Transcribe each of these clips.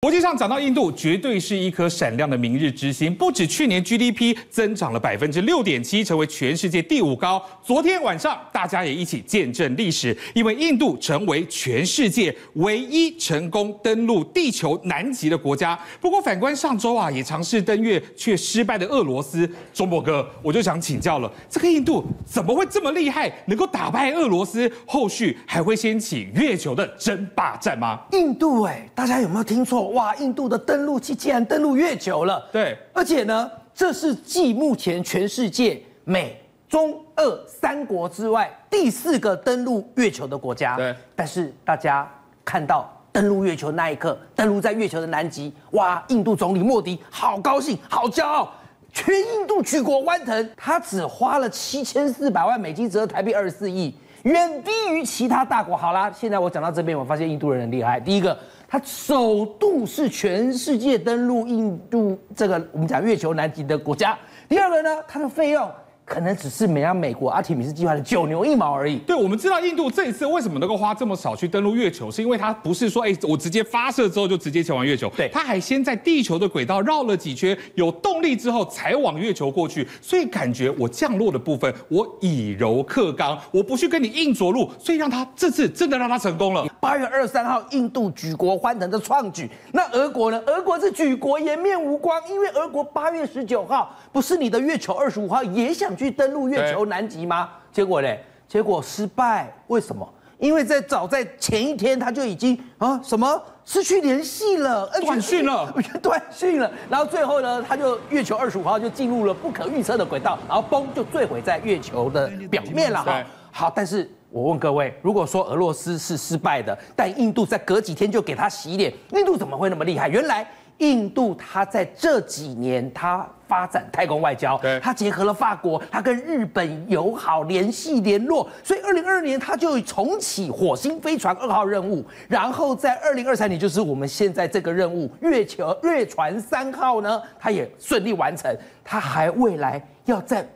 国际上讲到印度，绝对是一颗闪亮的明日之星。不止去年 GDP 增长了百分之六点七，成为全世界第五高。昨天晚上，大家也一起见证历史，因为印度成为全世界唯一成功登陆地球南极的国家。不过，反观上周啊，也尝试登月却失败的俄罗斯，周博哥，我就想请教了，这个印度怎么会这么厉害，能够打败俄罗斯？后续还会掀起月球的争霸战吗？印度哎，大家有没有听错？哇，印度的登陆器竟然登陆月球了。对，而且呢，这是继目前全世界美、中、俄三国之外第四个登陆月球的国家。对，但是大家看到登陆月球那一刻，登陆在月球的南极，哇，印度总理莫迪好高兴，好骄傲。全印度举国欢腾，他只花了七千四百万美金，折合台币二十四亿，远低于其他大国。好啦，现在我讲到这边，我发现印度人很厉害。第一个，它首度是全世界登陆印度这个我们讲月球南极的国家。第二个呢，它的费用可能只是美让美国阿提米斯计划的九牛一毛而已。对，我们知道印度这一次为什么能够花这么少去登陆月球，是因为它不是说，哎，我直接发射之后就直接前往月球，对它还先在地球的轨道绕了几圈，有动力之后才往月球过去，所以感觉我降落的部分我以柔克刚，我不去跟你硬着陆，所以让它这次真的让它成功了。八月二十三号，印度举国欢腾的创举。那俄国呢？俄国是举国颜面无光，因为俄国八月十九号不是你的月球二十五号也想去登陆月球南极吗？结果嘞，结果失败。为什么？因为在早在前一天他就已经啊什么失去联系了，呃断讯了，断讯了。然后最后呢，他就月球二十五号就进入了不可预测的轨道，然后嘣就坠毁在月球的表面了哈。好，但是我问各位，如果说俄罗斯是失败的，但印度在隔几天就给他洗脸，印度怎么会那么厉害？原来印度它在这几年它发展太空外交对，它结合了法国，它跟日本友好联系联络，所以二零二二年它就重启火星飞船二号任务，然后在二零二三年就是我们现在这个任务月球月船三号呢，它也顺利完成，它还未来要再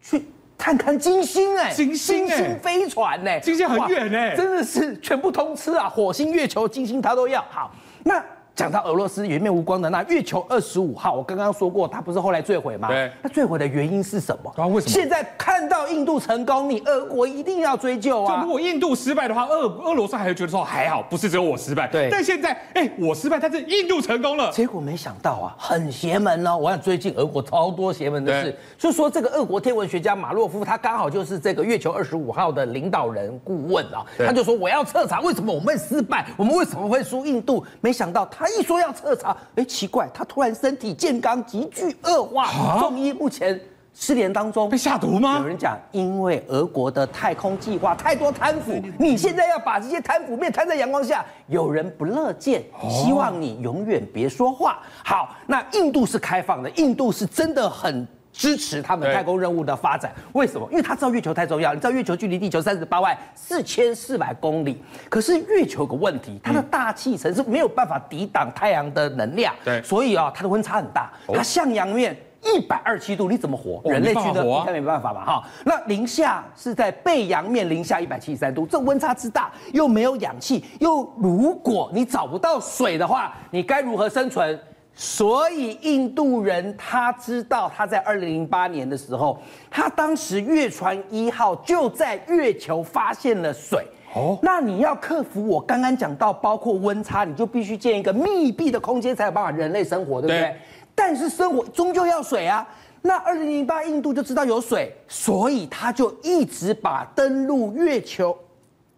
去看看金星哎、金星飞船呢、金星很远哎哇真的是全部通吃啊！火星、月球、金星它都要。好，那讲到俄罗斯颜面无光的那月球二十五号，我刚刚说过，它不是后来坠毁吗？对那坠毁的原因是什么？啊为什么现在看到印度成功，你俄国一定要追究啊就如！果印度失败的话，俄俄罗斯还会觉得说还好，不是只有我失败。对但现在，哎，我失败，但是印度成功了。结果没想到啊，很邪门哦！我想最近俄国超多邪门的事对，就说这个俄国天文学家马洛夫，他刚好就是这个月球二十五号的领导人顾问啊，他就说我要彻查为什么我们会失败，我们为什么会输印度？没想到他一说要彻查，哎，奇怪，他突然身体健康急剧恶化，中医目前失联当中被。下毒吗有？人讲，因为俄国的太空计划太多贪腐，你现在要把这些贪腐面摊在阳光下，有人不乐见，希望你永远别说话。好，那印度是开放的，印度是真的很。支持他们太空任务的发展，为什么？因为他知道月球太重要。你知道月球距离地球三十八万四千四百公里，可是月球有个问题，它的大气层是没有办法抵挡太阳的能量，对所以啊，它的温差很大，它向阳面一百二七度，你怎么活？哦人类去的应该没办法吧？哈，那零下是在背阳面零下一百七十三度，这温差之大，又没有氧气，又如果你找不到水的话，你该如何生存？所以印度人他知道，他在二零零八年的时候，他当时月船一号就在月球发现了水。哦那你要克服我刚刚讲到，包括温差，你就必须建一个密闭的空间，才有办法人类生活，对不对？对但是生活终究要水啊。那二零零八印度就知道有水，所以他就一直把登陆月球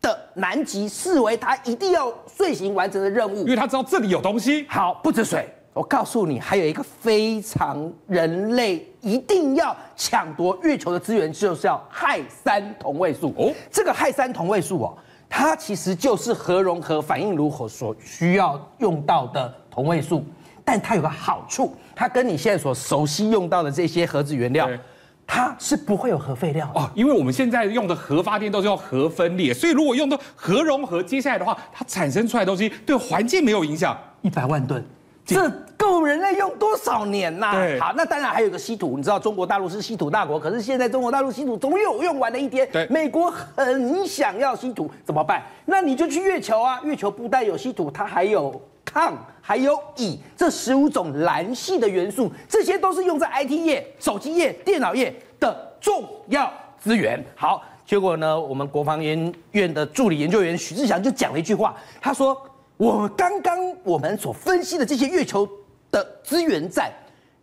的南极视为他一定要遂行完成的任务因。为他知道这里有东西。好，不止水，我告诉你，还有一个非常人类一定要抢夺月球的资源，就是要氦三同位素。哦哦，这个氦三同位素哦，它其实就是核融合反应炉火所需要用到的同位素，但它有个好处，它跟你现在所熟悉用到的这些核子原料，它是不会有核废料。哦，因为我们现在用的核发电都是用核分裂，所以如果用到核融合，接下来的话，它产生出来的东西对环境没有影响。一百万吨，这够人类用多少年呐、对好，那当然还有一个稀土，你知道中国大陆是稀土大国，可是现在中国大陆稀土总有用完的一天。对美国很想要稀土，怎么办？那你就去月球啊，月球不但有稀土，它还有。抗还有乙这十五种蓝系的元素，这些都是用在 IT 业、手机业、电脑业的重要资源。好，结果呢，我们国防研院的助理研究员许志祥就讲了一句话，他说：“我刚刚我们所分析的这些月球的资源站，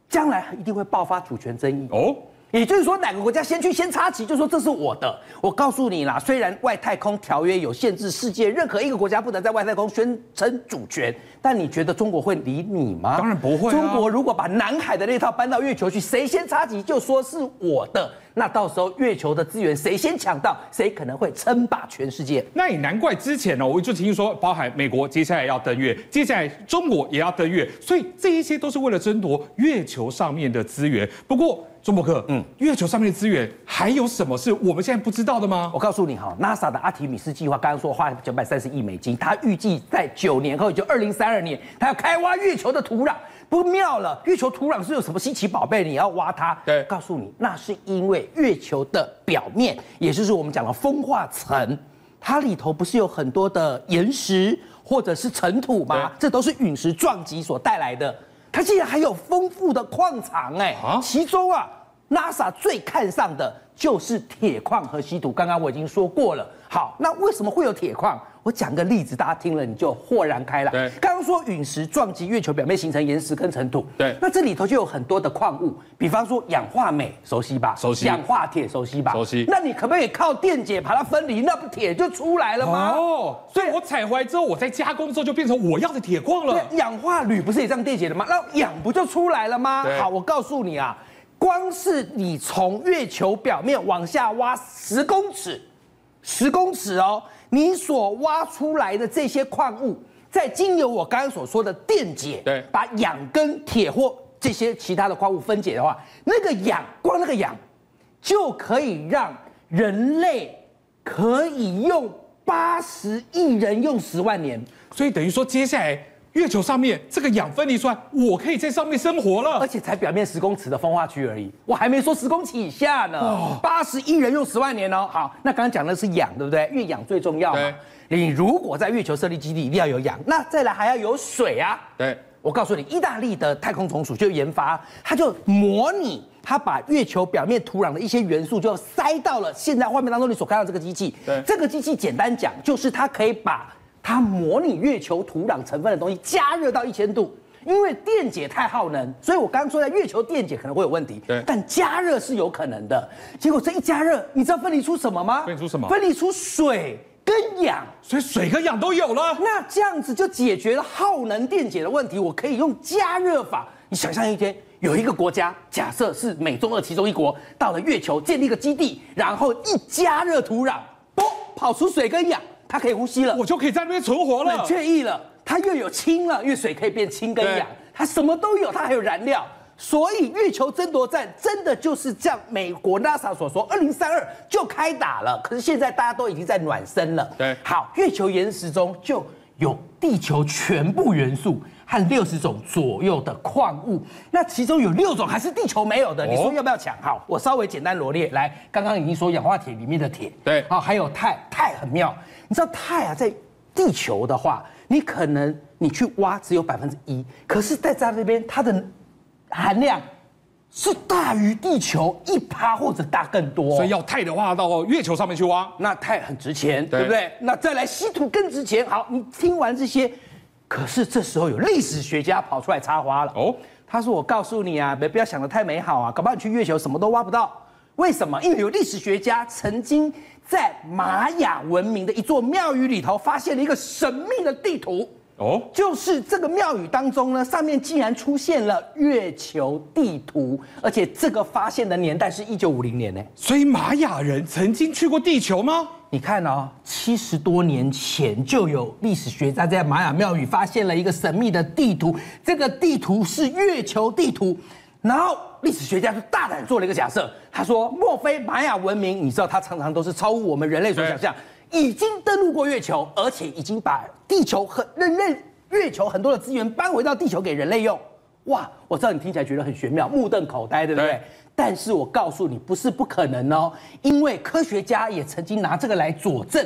将来一定会爆发主权争议。”哦。也就是说，哪个国家先去先插旗，就说这是我的。我告诉你啦，虽然外太空条约有限制，世界任何一个国家不能在外太空宣称主权，但你觉得中国会理你吗？当然不会。中国如果把南海的那套搬到月球去，谁先插旗就说是我的，那到时候月球的资源谁先抢到，谁可能会称霸全世界。那也难怪之前呢，我就听说，包含美国接下来要登月，接下来中国也要登月，所以这一些都是为了争夺月球上面的资源。不过。钟博克，嗯，月球上面的资源还有什么是我们现在不知道的吗？我告诉你哈，NASA 的阿提米斯计划刚刚说花九百三十亿美金，它预计在九年后，也就二零三二年，它要开挖月球的土壤，不妙了。月球土壤是有什么稀奇宝贝？你要挖它？对，告诉你，那是因为月球的表面，也就是我们讲的风化层，它里头不是有很多的岩石或者是尘土吗？这都是陨石撞击所带来的。它竟然还有丰富的矿场哎，其中啊，NASA 最看上的就是铁矿和稀土。刚刚我已经说过了。好，那为什么会有铁矿？我讲个例子，大家听了你就豁然开朗。对，刚刚说陨石撞击月球表面形成岩石跟尘土。对，那这里头就有很多的矿物，比方说氧化镁，熟悉吧？熟悉。氧化铁，熟悉吧？熟悉。那你可不可以靠电解把它分离？那不铁就出来了吗？哦，所以我采回来之后，我再加工之后就变成我要的铁矿了。氧化铝不是也这样电解的吗？那氧不就出来了吗？好，我告诉你啊，光是你从月球表面往下挖十公尺，十公尺哦。你所挖出来的这些矿物，在经由我刚刚所说的电解，对，把氧跟铁或这些其他的矿物分解的话，那个氧，光那个氧，就可以让人类可以用八十亿人用十万年，所以等于说接下来。月球上面这个氧分离出来，我可以在上面生活了，而且才表面十公尺的风化区而已，我还没说十公尺以下呢。八十亿人用十万年哦。好，那刚刚讲的是氧，对不对？因为氧最重要嘛。你如果在月球设立基地，一定要有氧，那再来还要有水啊。对，我告诉你，意大利的太空总署就研发，它就模拟，它把月球表面土壤的一些元素就塞到了现在画面当中你所看到这个机器。对，这个机器简单讲，就是它可以把。它模拟月球土壤成分的东西加热到一千度，因为电解太耗能，所以我刚刚说在月球电解可能会有问题。对，但加热是有可能的。结果这一加热，你知道分离出什么吗？分离出什么？分离出水跟氧，所以水跟氧都有了。那这样子就解决了耗能电解的问题。我可以用加热法。你想象一天有一个国家，假设是美中二其中一国，到了月球建立一个基地，然后一加热土壤，嘣，跑出水跟氧。它可以呼吸了，我就可以在那边存活了，很惬意了。它又有氢了，因为水可以变氢跟氧，它什么都有，它还有燃料。所以月球争夺战真的就是这样，美国 NASA 所说，二零三二就开打了。可是现在大家都已经在暖身了。对，好，月球岩石中就有地球全部元素。和六十种左右的矿物，那其中有六种还是地球没有的。你说要不要抢？好，我稍微简单罗列。来，刚刚已经说氧化铁里面的铁，对，好，还有钛，钛很妙。你知道钛啊，在地球的话，你可能你去挖只有百分之一，可是在在这边它的含量是大于地球一趴或者大更多。所以要钛的话，到月球上面去挖，那钛很值钱，对不对？那再来稀土更值钱。好，你听完这些。可是这时候有历史学家跑出来插花了哦，他说：“我告诉你啊，别不要想的太美好啊，搞不好你去月球什么都挖不到。为什么？因为有历史学家曾经在玛雅文明的一座庙宇里头发现了一个神秘的地图。”哦，就是这个庙宇当中呢，上面竟然出现了月球地图，而且这个发现的年代是一九五零年呢。所以玛雅人曾经去过地球吗？你看哦，七十多年前就有历史学家在玛雅庙宇发现了一个神秘的地图，这个地图是月球地图。然后历史学家就大胆做了一个假设，他说：莫非玛雅文明？你知道，它常常都是超乎我们人类所想象。已经登陆过月球，而且已经把地球和人类月球很多的资源搬回到地球给人类用。哇，我知道你听起来觉得很玄妙，目瞪口呆，对不对？但是我告诉你，不是不可能哦，因为科学家也曾经拿这个来佐证，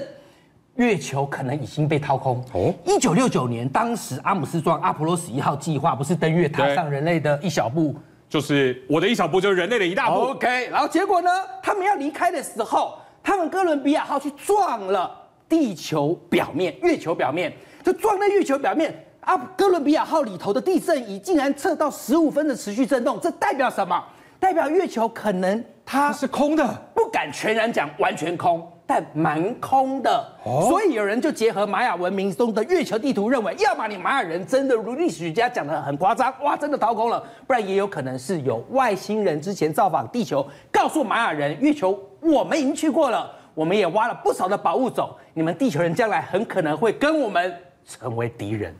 月球可能已经被掏空。哦，一九六九年，当时阿姆斯壮阿波罗十一号计划不是登月踏上人类的一小步，就是我的一小步就是人类的一大步。OK，然后结果呢，他们要离开的时候，他们哥伦比亚号去撞了地球表面，月球表面就撞在月球表面。啊，哥伦比亚号里头的地震仪竟然测到十五分的持续震动，这代表什么？代表月球可能它是空的，不敢全然讲完全空，但蛮空的。所以有人就结合玛雅文明中的月球地图，认为要么你玛雅人真的如历史学家讲的很夸张，哇，真的掏空了；不然也有可能是有外星人之前造访地球，告诉玛雅人月球我们已经去过了，我们也挖了不少的宝物走，你们地球人将来很可能会跟我们成为敌人。